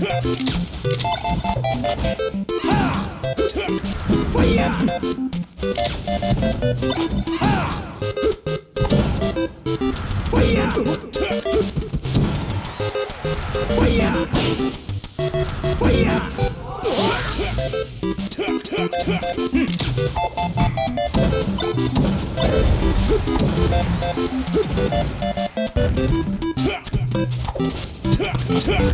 Ha! Fire!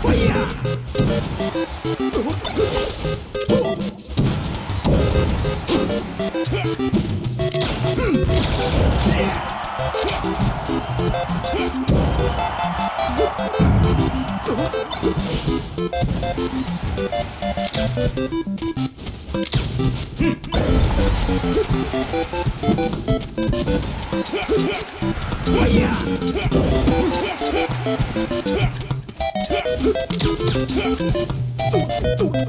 Fire! Oh, oh, oh.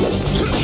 あ!